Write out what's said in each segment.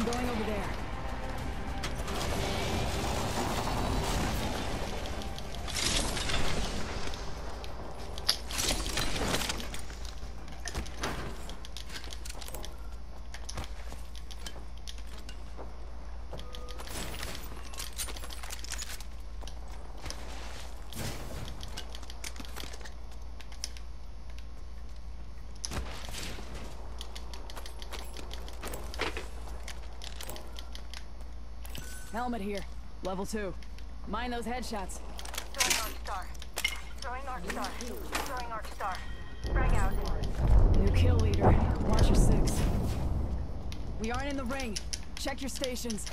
I'm going over there. Helmet here. Level two. Mind those headshots. Throwing Arc Star. Throwing Arc Star. Throwing Arc Star. Frag out. New kill leader. Watch your six. We aren't in the ring. Check your stations.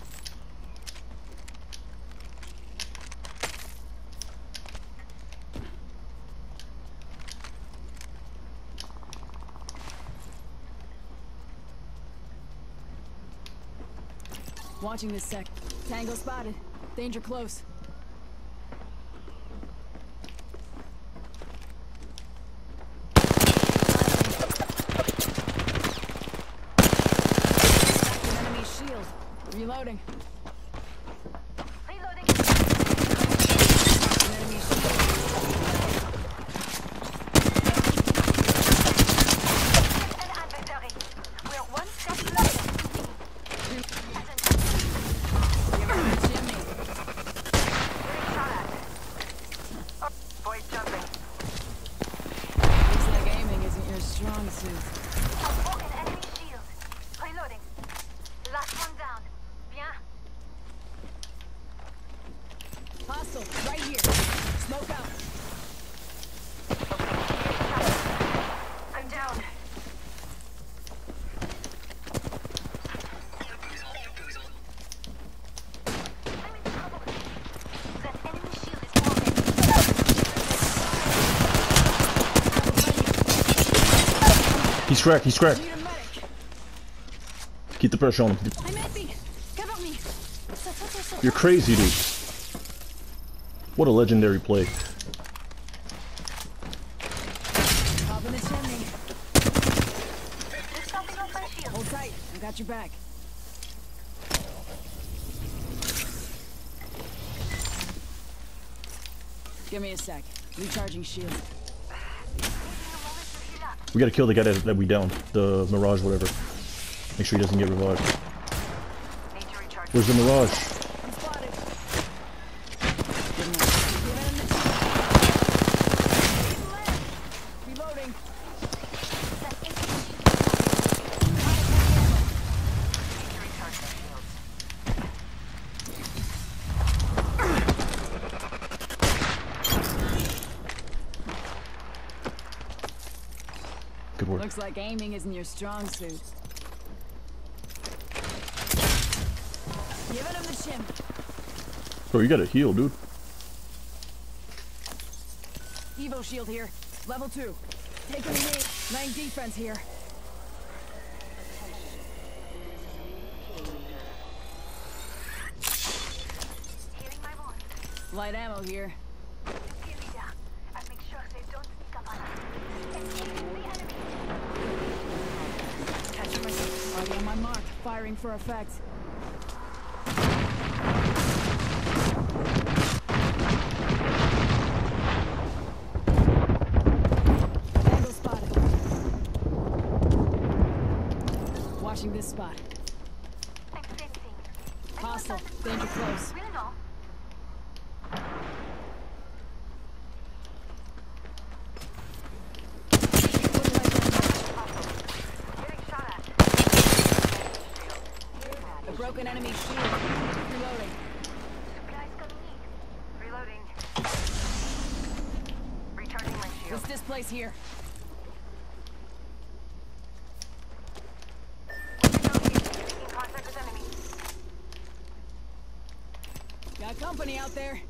Watching this sec. Tango spotted. Danger close. An enemy shield. Reloading. Reloading. An enemy shield. An adversary. We're one step closer. Give him a chimney. Getting shot at. Oh, boy jumping. Looks like aiming isn't your strong suit. I've broken enemy shield. Reloading. Last one down. Bien. Hostile, right here. Smoke out. Getting shot at. I'm down. I'm in trouble. That enemy shield is broken. He's cracked, he's cracked. Keep the pressure on him. You're crazy, dude. What a legendary play. Hold tight. I got your back. Give me a sec. Recharging shield. Taking a moment to heal up. We gotta kill the guy that, that we downed. The Mirage, whatever. Make sure he doesn't get revived. Where's the Mirage? I'm spotted. Give him a- Reloading. That enemy shield. Need to recharge my shields. Good work. Looks like aiming isn't your strong suit. Giving him the chim. Bro, you gotta heal, dude. Evo shield here. Level two. Taking a knee. Laying defense here. Hearing my voice. Light ammo here. Give me that. And make sure they don't sneak up on us. Engaging the enemy. Catching my Already on my mark. Firing for effect. Angle spotted. Watching this spot. I'm sensing. Hostile. Danger close. Really no. Getting shot at. A broken enemy shield. Reloading. Supplies in. Reloading. Recharging my shield. What's this place here? In contact with enemy. Got company out there.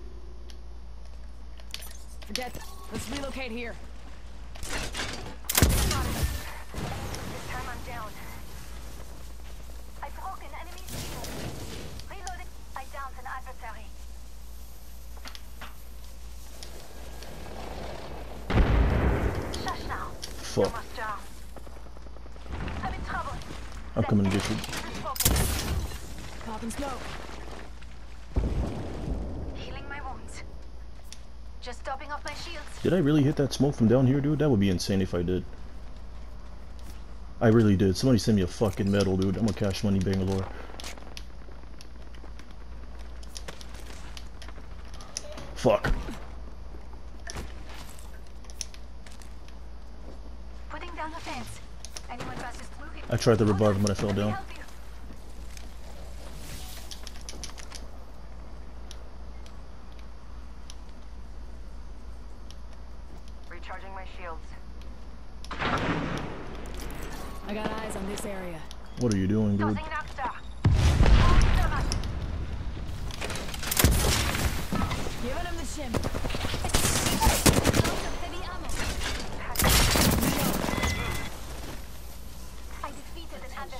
Forget. Let's relocate here. Fuck. I'm in trouble. I'm coming to get you. Broken. Popping smoke. Healing my wounds. Just topping off my shields. Did I really hit that smoke from down here, dude? That would be insane if I did. I really did. Somebody send me a fucking medal, dude. I'm a cash money Bangalore. Fuck. I tried to revive him, but I fell down. Recharging my shields. I got eyes on this area. What are you doing, dude? Tossing an arc star. Throwing thermite. Giving him the shim.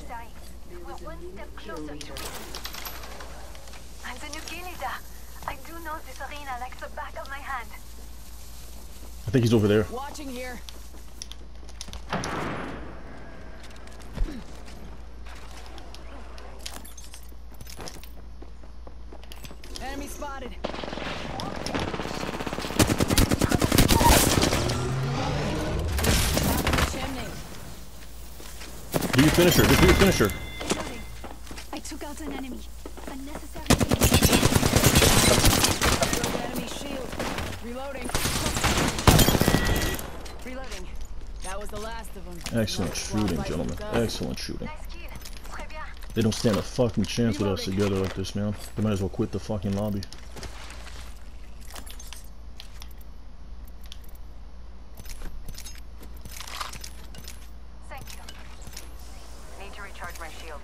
We're one step closer to. I'm the new. I do know this arena like the back of my hand. I think he's over there. Watching here. Enemy spotted. Finisher. Just do your finisher. I took out an enemy. Unnecessary. Enemy shield. Reloading. Reloading. That was the last of them. Excellent shooting, gentlemen. Excellent shooting. Nice kill. Très bien. They don't stand a fucking chance with us together like this, man. They might as well quit the fucking lobby. Thank you. Need to recharge my shields.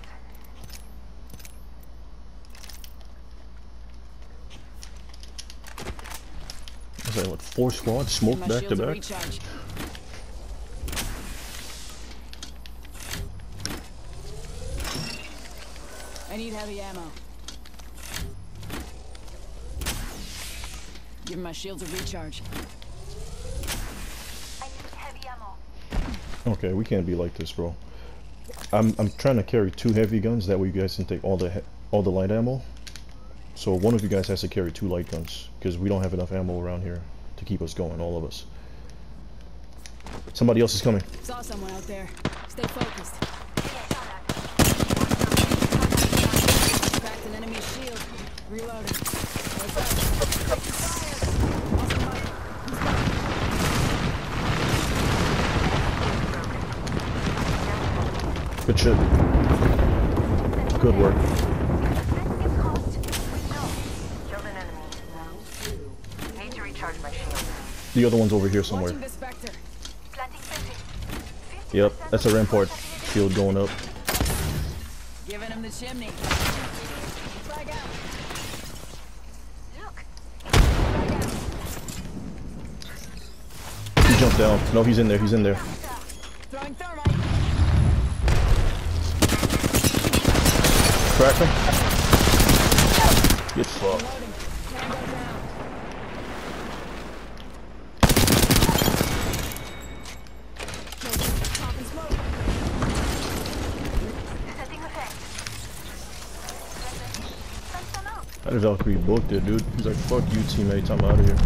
Was that what four squads smoked back to back? recharged. I need heavy ammo. Give my shields a recharge. I need heavy ammo. Okay, we can't be like this, bro. I'm I'm trying to carry two heavy guns. That way you guys can take all the all the light ammo. So one of you guys has to carry two light guns because we don't have enough ammo around here to keep us going, all of us. Somebody else is coming. Saw someone out there. Stay focused. Cracked an enemy shield. Reloading. What's up? Awesome money. Who's back? Good shit. Good work. It's crossed. No. Killed an enemy. Need to recharge my shields. The other one's over here somewhere. Watching the Spectre. Planting fences. 50% Yep, that's a of rampart. Shield going up. Giving him the chimney. Frag out. Look. Frag out. He jumped down. No, he's in there. He's in there. Throwing thermite. Crack him. Get fucked. Reloading. Tango down. Popping smoke. Setting a fence. Send How did Valkyrie booked it, dude? He's like, fuck you, teammates. I'm out of here.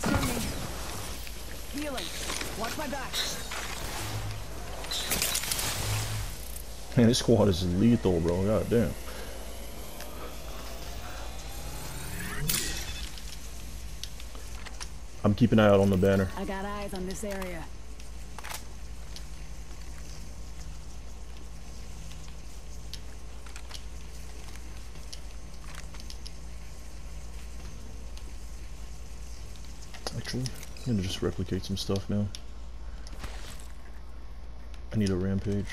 Chimney. Healing. Watch my back. Man, this squad is lethal, bro. God damn. I'm keeping an eye out on the banner. I got eyes on this area. Actually, I'm gonna just replicate some stuff now. I need a rampage.